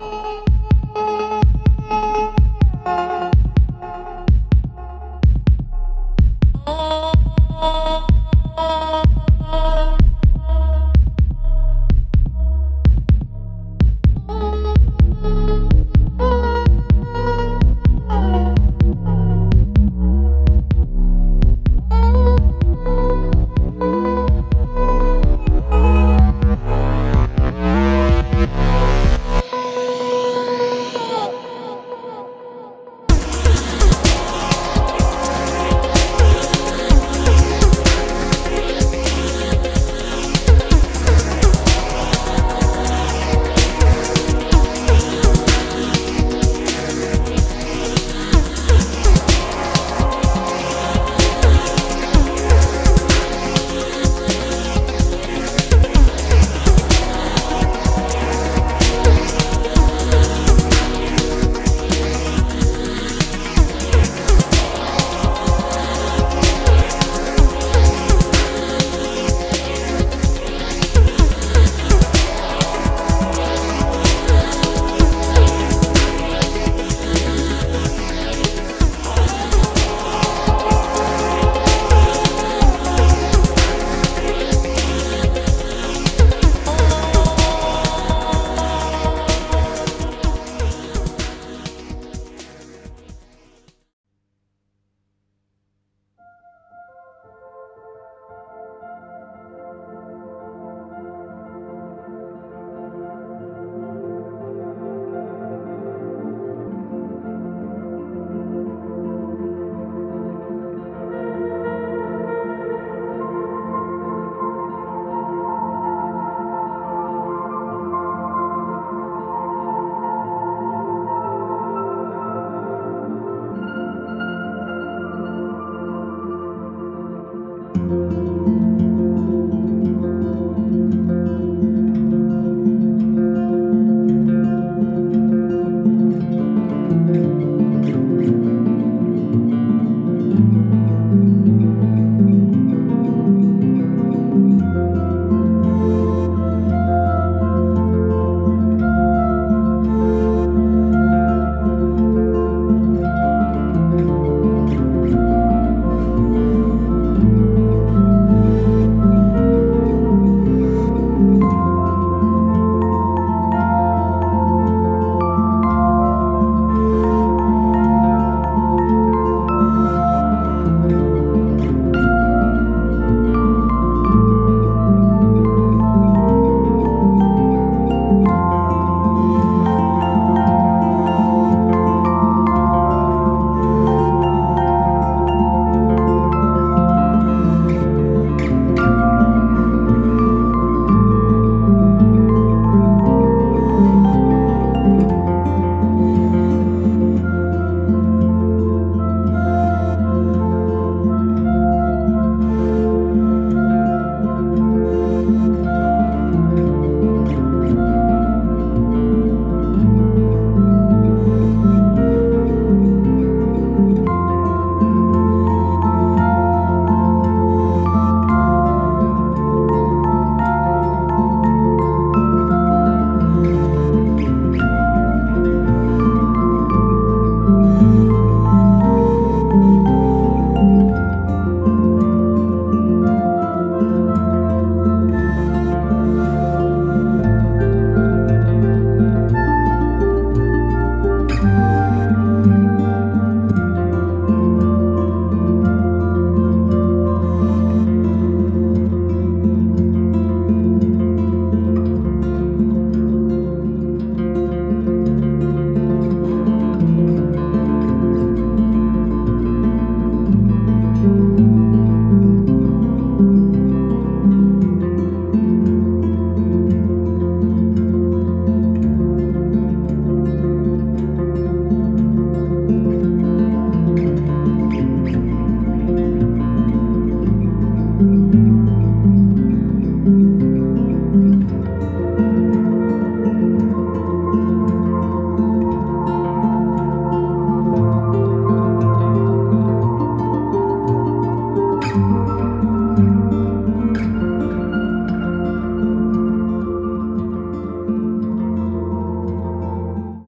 you